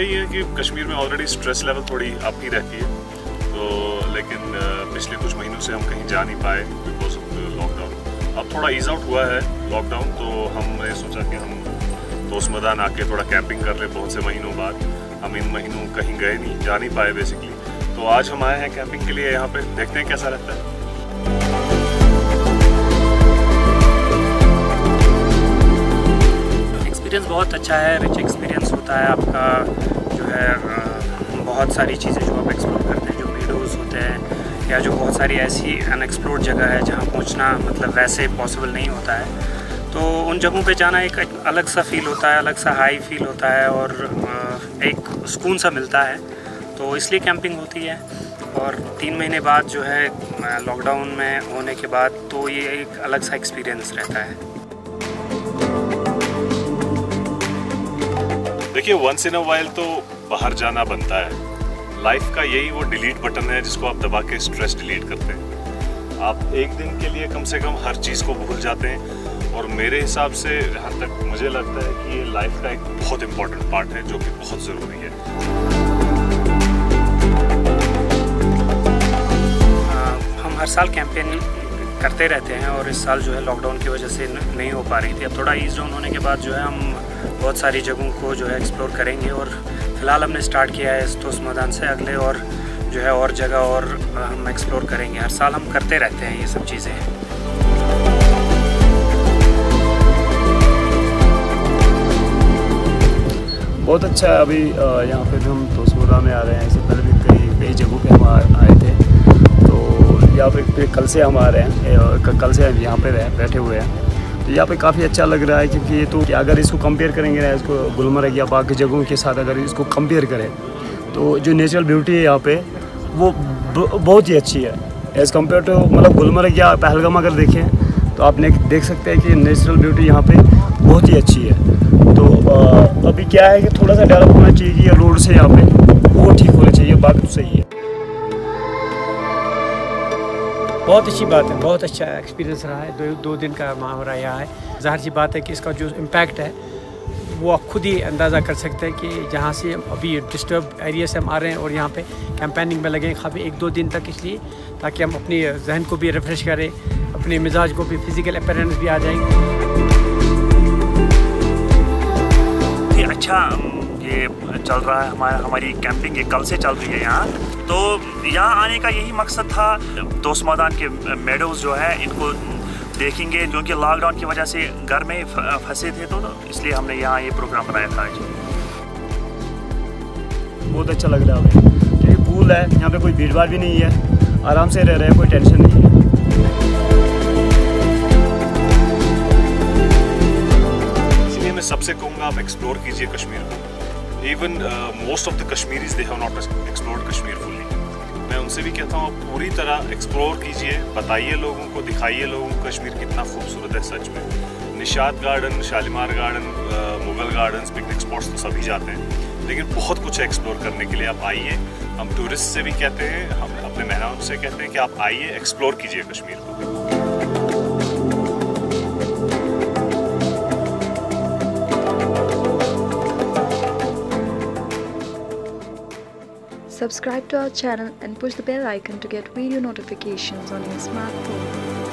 जानते ही हैं कि कश्मीर में ऑलरेडी स्ट्रेस लेवल थोड़ी अप ही रहती है। तो लेकिन पिछले कुछ महीनों से हम कहीं जा नहीं पाए बिकॉज़ ऑफ़ लॉकडाउन अब थोड़ा ईज आउट हुआ है लॉकडाउन तो हमने सोचा कि हम दोस्त मैदान आके थोड़ा कैंपिंग कर ले बहुत से महीनों बाद। हम इन महीनों कहीं गए नहीं, जा नहीं पाए बेसिकली तो आज हम आए हैं कैंपिंग के लिए यहाँ पे, देखते हैं कैसा रहता है। एक्सपीरियंस बहुत अच्छा है रिच होता है आपका, जो है बहुत सारी चीज़ें जो आप एक्सप्लोर करते हैं, जो वीडियोज़ होते हैं, या जो बहुत सारी ऐसी अनएक्सप्लोर्ड जगह है जहाँ पहुँचना मतलब वैसे पॉसिबल नहीं होता है। तो उन जगहों पे जाना एक अलग सा फील होता है, अलग सा हाई फील होता है और एक सुकून सा मिलता है। तो इसलिए कैंपिंग होती है। और तीन महीने बाद जो है लॉकडाउन में होने के बाद तो ये एक अलग सा एक्सपीरियंस रहता है। देखिए वंस इन अ वाइल तो बाहर जाना बनता है। लाइफ का यही वो डिलीट बटन है जिसको आप दबा के स्ट्रेस डिलीट करते हैं। आप एक दिन के लिए कम से कम हर चीज़ को भूल जाते हैं और मेरे हिसाब से जहाँ तक मुझे लगता है कि ये लाइफ का एक बहुत इम्पोर्टेंट पार्ट है, जो कि बहुत ज़रूरी है। हम हर साल कैंपेन करते रहते हैं और इस साल जो है लॉकडाउन की वजह से नहीं हो पा रही थी। अब थोड़ा ईज डाउन होने के बाद जो है हम बहुत सारी जगहों को जो है एक्सप्लोर करेंगे और फ़िलहाल हमने स्टार्ट किया है इस मैदान से अगले और जो है और जगह और हम एक्सप्लोर करेंगे। हर साल हम करते रहते हैं ये सब चीज़ें। बहुत अच्छा है अभी यहाँ पे हम तोसमुरा में आ रहे हैं, इससे पहले भी यहाँ पे कल से हम आ रहे हैं कल से यहाँ पे बैठे हुए हैं। तो यहाँ पे काफ़ी अच्छा लग रहा है, क्योंकि ये तो अगर इसको कंपेयर करेंगे ना, इसको गुलमर्ग या बाकी जगहों के साथ अगर इसको कंपेयर करें तो जो नेचुरल ब्यूटी है यहाँ पे, वो बहुत ही अच्छी है। एज़ कंपेयर टू मतलब गुलमर्ग या पहलगाम अगर देखें तो आप देख सकते हैं कि नेचुरल ब्यूटी यहाँ पे बहुत ही अच्छी है। तो अभी क्या है कि थोड़ा सा डेवलप होना चाहिए कि रोड से यहाँ पे वो ठीक होना चाहिए, बात तो सही है। बहुत अच्छी बात है, बहुत अच्छा एक्सपीरियंस रहा है। दो दो दिन का मामला यहाँ है। ज़ाहिर सी बात है कि इसका जो इम्पैक्ट है, वो आप खुद ही अंदाज़ा कर सकते हैं कि जहाँ से अभी डिस्टर्ब एरिया से हम आ रहे हैं और यहाँ पे कैंपेनिंग में लगे काफ़ी एक दो दिन तक इसलिए, ताकि हम अपनी जहन को भी रिफ़्रेश करें, अपने मिजाज को भी फ़िज़िकल अपेरेंस भी आ जाएँगे अच्छा ये चल रहा है हमारा, हमारी कैंपिंग ये कल से चल रही है यहाँ। तो यहाँ आने का यही मकसद था। दोस्त मैदान के मेडोज जो है इनको देखेंगे क्योंकि लॉकडाउन की वजह से घर में फंसे थे तो इसलिए हमने यहाँ ये प्रोग्राम बनाया था आज। बहुत अच्छा लग रहा है हमें। क्योंकि पूल है यहाँ पे कोई भीड़ भाड़ भी नहीं है। आराम से रह रहे हैं कोई टेंशन नहीं है। इसलिए मैं सबसे कहूँगा आप एक्सप्लोर कीजिए कश्मीर को। Even most of the Kashmiris they have not explored Kashmir fully मैं उनसे भी कहता हूँ, आप पूरी तरह एक्सप्लोर कीजिए, बताइए लोगों को, दिखाइए लोगों को कश्मीर कितना खूबसूरत है सच में। Nishat garden, Shalimar garden Mughal garden picnic spots तो सभी जाते हैं। लेकिन बहुत कुछ है एक्सप्लोर करने के लिए, आप आइए। हम टूरिस्ट से भी कहते हैं, हम अपने मेहमानों से कहते हैं कि आप आइए एक्सप्लोर कीजिए कश्मीर को। Subscribe to our channel and push the bell icon to get video notifications on your smartphone.